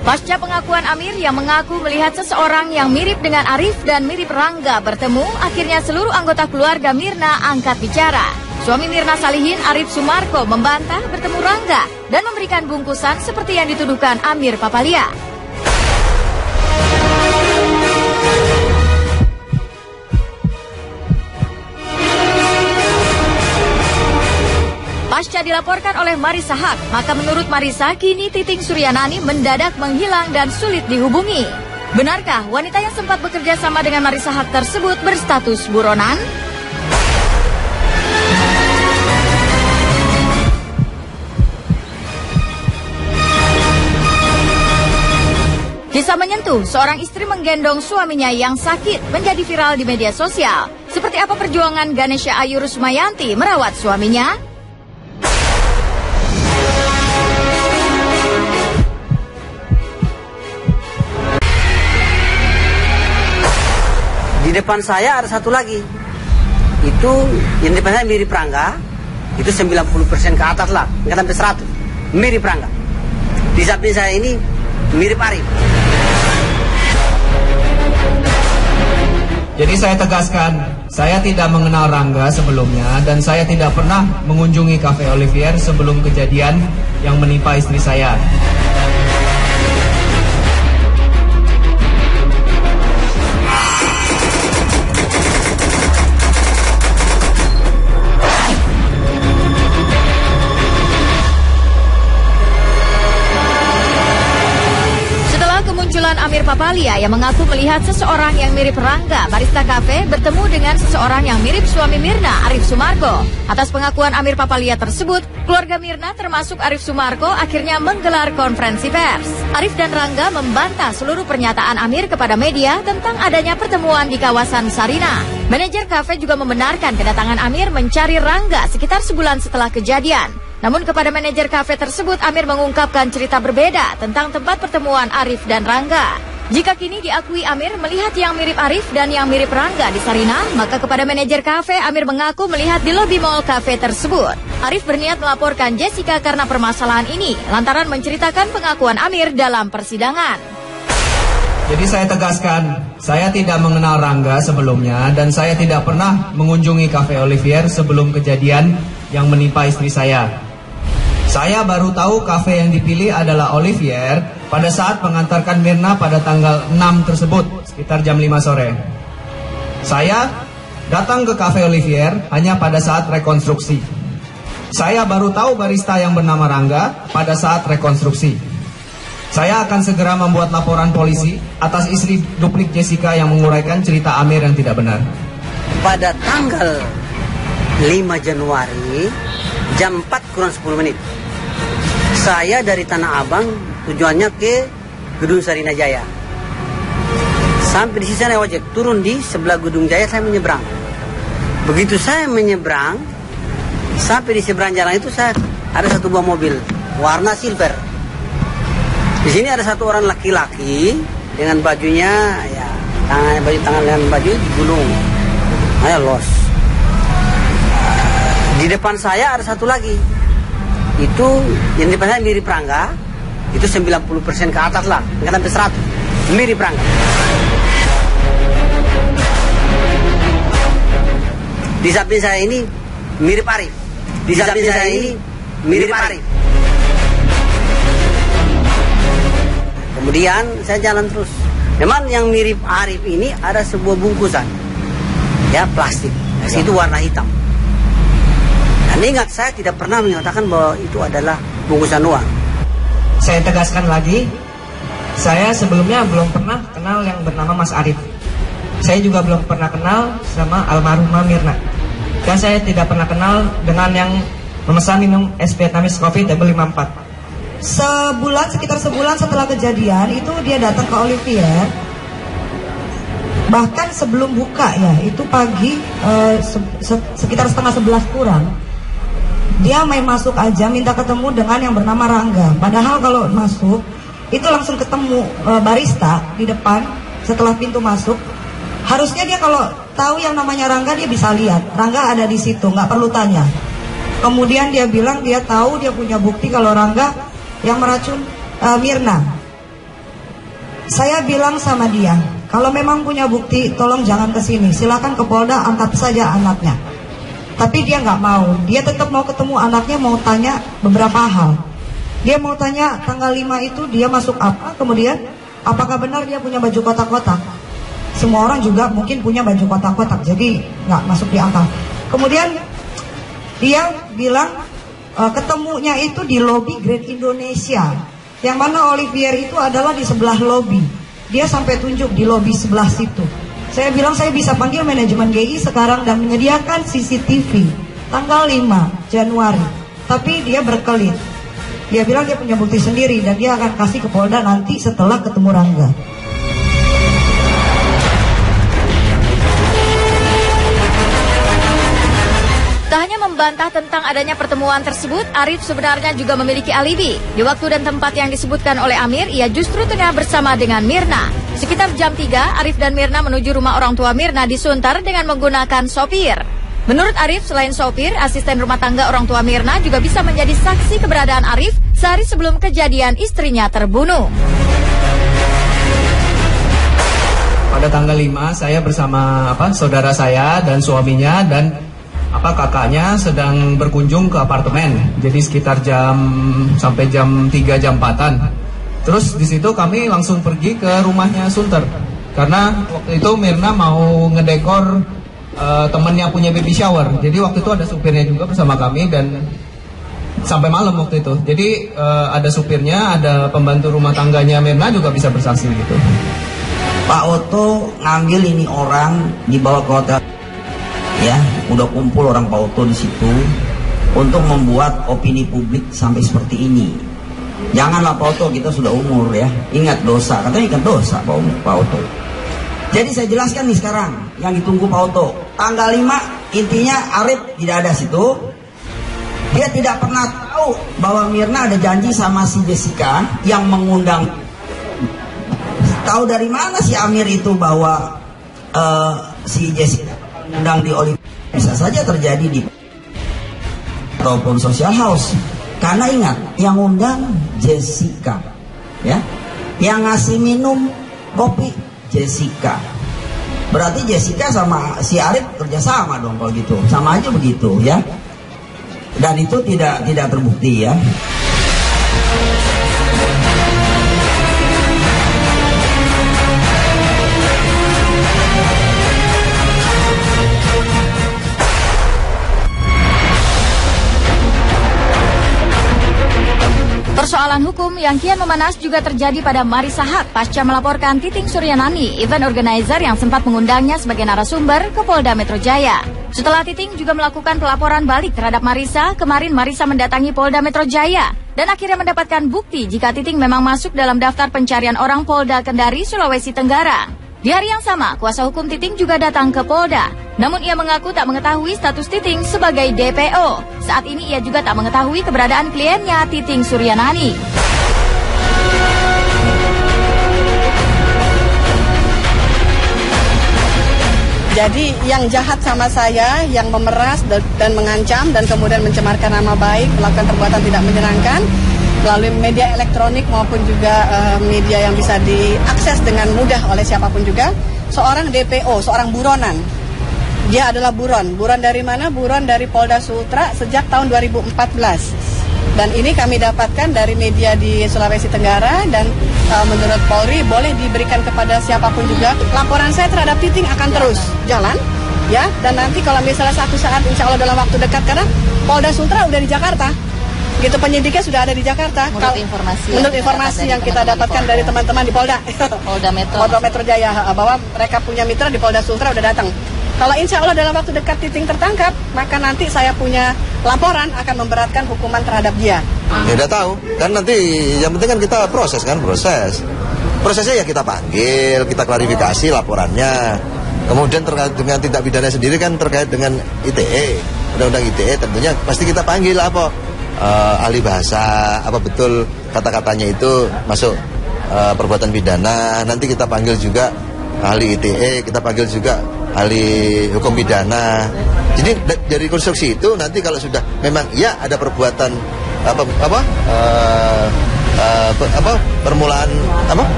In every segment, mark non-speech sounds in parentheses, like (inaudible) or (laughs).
Pasca pengakuan Amir yang mengaku melihat seseorang yang mirip dengan Arif dan mirip Rangga bertemu, akhirnya seluruh anggota keluarga Mirna angkat bicara. Suami Mirna Salihin, Arif Sumarko, membantah bertemu Rangga dan memberikan bungkusan seperti yang dituduhkan Amir Papalia. Pasca dilaporkan oleh Marisa Hak, maka menurut Marisa, kini Titing Suryanani mendadak menghilang dan sulit dihubungi. Benarkah wanita yang sempat bekerja sama dengan Marisa Hak tersebut berstatus buronan? Kisah menyentuh, seorang istri menggendong suaminya yang sakit menjadi viral di media sosial. Seperti apa perjuangan Ganesha Ayu Rusmayanti merawat suaminya? Di depan saya ada satu lagi. Itu yang di depan saya mirip Rangga. Itu 90% ke atas lah, nggak sampai 100. Mirip Rangga. Di samping saya ini mirip Arif. Jadi saya tegaskan, saya tidak mengenal Rangga sebelumnya dan saya tidak pernah mengunjungi Cafe Olivier sebelum kejadian yang menimpa istri saya. Kemunculan Amir Papalia yang mengaku melihat seseorang yang mirip Rangga, Barista Cafe bertemu dengan seseorang yang mirip suami Mirna, Arif Sumarko. Atas pengakuan Amir Papalia tersebut, keluarga Mirna termasuk Arif Sumarko akhirnya menggelar konferensi pers. Arif dan Rangga membantah seluruh pernyataan Amir kepada media tentang adanya pertemuan di kawasan Sarina. Manajer kafe juga membenarkan kedatangan Amir mencari Rangga sekitar sebulan setelah kejadian. Namun kepada manajer kafe tersebut Amir mengungkapkan cerita berbeda tentang tempat pertemuan Arif dan Rangga. Jika kini diakui Amir melihat yang mirip Arif dan yang mirip Rangga di Sarina, maka kepada manajer kafe Amir mengaku melihat di lobi mall kafe tersebut. Arif berniat melaporkan Jessica karena permasalahan ini, lantaran menceritakan pengakuan Amir dalam persidangan. Jadi saya tegaskan, saya tidak mengenal Rangga sebelumnya dan saya tidak pernah mengunjungi Cafe Olivier sebelum kejadian yang menimpa istri saya. Saya baru tahu kafe yang dipilih adalah Olivier pada saat mengantarkan Mirna pada tanggal 6 tersebut, sekitar jam 5 sore. Saya datang ke Cafe Olivier hanya pada saat rekonstruksi. Saya baru tahu barista yang bernama Rangga pada saat rekonstruksi. Saya akan segera membuat laporan polisi atas istri duplik Jessica yang menguraikan cerita Amir yang tidak benar. Pada tanggal 5 Januari jam 4 kurang 10 menit. Saya dari Tanah Abang tujuannya ke Gedung Sarina Jaya. Sampai di sini saya ojek turun di sebelah Gedung Jaya saya menyeberang. Begitu saya menyeberang sampai di seberang jalan itu saya ada satu buah mobil warna silver. Di sini ada satu orang laki-laki dengan bajunya ya tangan baju tangan dengan baju digulung. Saya los. Di depan saya ada satu lagi. Itu yang di depan saya mirip Rangga. Itu 90% ke atas lah, nggak sampai 100. Mirip Rangga. Di samping saya ini mirip Arif. Di samping saya ini mirip Arif. Kemudian saya jalan terus. Memang yang mirip Arif ini ada sebuah bungkusan. Ya, plastik. Di situ warna hitam. Dan ingat saya tidak pernah menyatakan bahwa itu adalah bungkusan uang. Saya tegaskan lagi, saya sebelumnya belum pernah kenal yang bernama Mas Arif. Saya juga belum pernah kenal sama almarhumah Mirna. Dan saya tidak pernah kenal dengan yang memesan minum es Vietnamese Coffee Table 54. Sebulan, sekitar sebulan setelah kejadian itu dia datang ke Olivier Bahkan sebelum buka ya, itu pagi eh, se- se- sekitar setengah sebelas kurang Dia main masuk aja minta ketemu dengan yang bernama Rangga Padahal kalau masuk, itu langsung ketemu eh, barista di depan setelah pintu masuk Harusnya dia kalau tahu yang namanya Rangga dia bisa lihat Rangga ada di situ, nggak perlu tanya Kemudian dia bilang dia tahu dia punya bukti kalau Rangga yang meracun eh, Mirna. saya bilang sama dia, kalau memang punya bukti, tolong jangan ke sini. Silakan ke Polda, angkat saja anaknya. Tapi dia nggak mau. Dia tetap mau ketemu anaknya, mau tanya beberapa hal. Dia mau tanya tanggal 5 itu dia masuk apa, kemudian apakah benar dia punya baju kotak-kotak. Semua orang juga mungkin punya baju kotak-kotak, jadi nggak masuk di akal. Kemudian dia bilang e, ketemunya itu di lobi Grand Indonesia. Yang mana Olivier itu adalah di sebelah lobi. Dia sampai tunjuk di lobi sebelah situ. Saya bilang saya bisa panggil manajemen GI sekarang dan menyediakan CCTV tanggal 5 Januari. Tapi dia berkelit. Dia bilang dia punya bukti sendiri dan dia akan kasih ke Polda nanti setelah ketemu Rangga. Membantah tentang adanya pertemuan tersebut, Arif sebenarnya juga memiliki alibi. Di waktu dan tempat yang disebutkan oleh Amir, ia justru tengah bersama dengan Mirna. Sekitar jam 3, Arif dan Mirna menuju rumah orang tua Mirna di Sunter dengan menggunakan sopir. Menurut Arif, selain sopir, asisten rumah tangga orang tua Mirna juga bisa menjadi saksi keberadaan Arif sehari sebelum kejadian istrinya terbunuh. Pada tanggal 5 saya bersama apa saudara saya dan suaminya dan apa kakaknya sedang berkunjung ke apartemen. Jadi sekitar jam sampai jam 3 jam 4-an. Terus di situ kami langsung pergi ke rumahnya Sunter. Karena waktu itu Mirna mau ngedekor uh, temennya punya baby shower. Jadi waktu itu ada supirnya juga bersama kami dan sampai malam waktu itu. Jadi uh, ada supirnya, ada pembantu rumah tangganya Mirna juga bisa bersaksi gitu. Pak Oto ngambil ini orang dibawa ke hotel ya. Udah kumpul orang Pak Oto di situ untuk membuat opini publik sampai seperti ini. Janganlah Pak Oto kita sudah umur ya. Ingat dosa katanya ingat dosa Pak, Oto. Jadi saya jelaskan nih sekarang yang ditunggu Pak Oto. Tanggal 5 intinya Arif tidak ada situ. Dia tidak pernah tahu bahwa Mirna ada janji sama si Jessica yang mengundang. Tahu dari mana si Amir itu bahwa uh, si Jessica undang di Olimpiade bisa saja terjadi di ataupun social house. Karena ingat yang undang Jessica ya. Yang ngasih minum kopi Jessica. Berarti Jessica sama si Arif kerjasama dong kalau gitu. Sama aja begitu ya. Dan itu tidak tidak terbukti ya Persoalan hukum yang kian memanas juga terjadi pada Marisa Haq pasca melaporkan Titing Suryanani, event organizer yang sempat mengundangnya sebagai narasumber ke Polda Metro Jaya. Setelah Titing juga melakukan pelaporan balik terhadap Marisa, kemarin Marisa mendatangi Polda Metro Jaya dan akhirnya mendapatkan bukti jika Titing memang masuk dalam daftar pencarian orang Polda Kendari, Sulawesi Tenggara. Di hari yang sama, kuasa hukum Titing juga datang ke Polda. Namun ia mengaku tak mengetahui status Titing sebagai DPO. Saat ini ia juga tak mengetahui keberadaan kliennya Titing Suryanani. Jadi yang jahat sama saya, yang memeras dan mengancam dan kemudian mencemarkan nama baik, melakukan perbuatan tidak menyenangkan, melalui media elektronik maupun juga uh, media yang bisa diakses dengan mudah oleh siapa pun juga. Seorang DPO, seorang buronan. Dia adalah buron. Buron dari mana? Buron dari Polda Sutra sejak tahun 2014. Dan ini kami dapatkan dari media di Sulawesi Tenggara dan uh, menurut Polri boleh diberikan kepada siapa pun juga. Laporan saya terhadap Titing akan terus jalan ya dan nanti kalau misalnya satu saat insya Allah dalam waktu dekat karena Polda Sutra udah di Jakarta gitu penyidiknya sudah ada di Jakarta. Menurut informasi, menurut informasi yang kita dapatkan dari teman-teman di Polda. Polda Metro. (laughs) Polda Metro Jaya bahwa mereka punya mitra di Polda Sultra udah datang. Kalau insya Allah dalam waktu dekat Titing tertangkap, maka nanti saya punya laporan akan memberatkan hukuman terhadap dia. Ya udah tahu, kan nanti yang penting kan kita proses kan proses. Prosesnya ya kita panggil, kita klarifikasi laporannya. Kemudian terkait dengan tindak pidana sendiri kan terkait dengan ITE, undang-undang ITE tentunya pasti kita panggil apa uh, ahli bahasa apa betul kata-katanya itu masuk uh, perbuatan pidana nanti kita panggil juga ahli ITE kita panggil juga ahli hukum pidana jadi dari konstruksi itu nanti kalau sudah memang ya ada perbuatan apa apa uh, uh, apa permulaan apa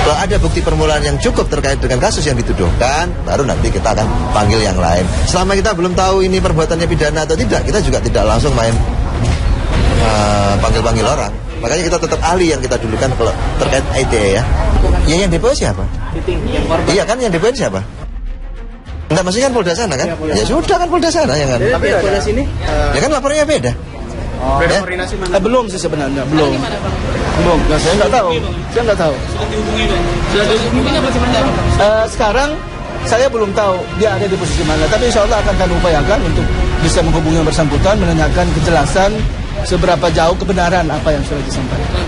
Kalau ada bukti permulaan yang cukup terkait dengan kasus yang dituduhkan, baru nanti kita akan panggil yang lain. Selama kita belum tahu ini perbuatannya pidana atau tidak, kita juga tidak langsung main uh, panggil-panggil orang. Makanya kita tetap ahli yang kita dulukan kalau terkait ITE ya. Ya yang DPO siapa? Iya kan yang DPO siapa? Enggak maksudnya kan Polda sana kan? Ya, sudah kan Polda sana yang kan. Tapi yang Polda sini Ya kan laporannya beda. beda Ya? koordinasi mana? Eh, belum sih sebenarnya, belum. Belum, nah, saya nggak tahu. Saya nggak tahu. Eh, sekarang saya belum tahu dia ada di posisi mana, tapi insya Allah akan kami upayakan untuk bisa menghubungi yang bersangkutan, menanyakan kejelasan seberapa jauh kebenaran apa yang sudah disampaikan.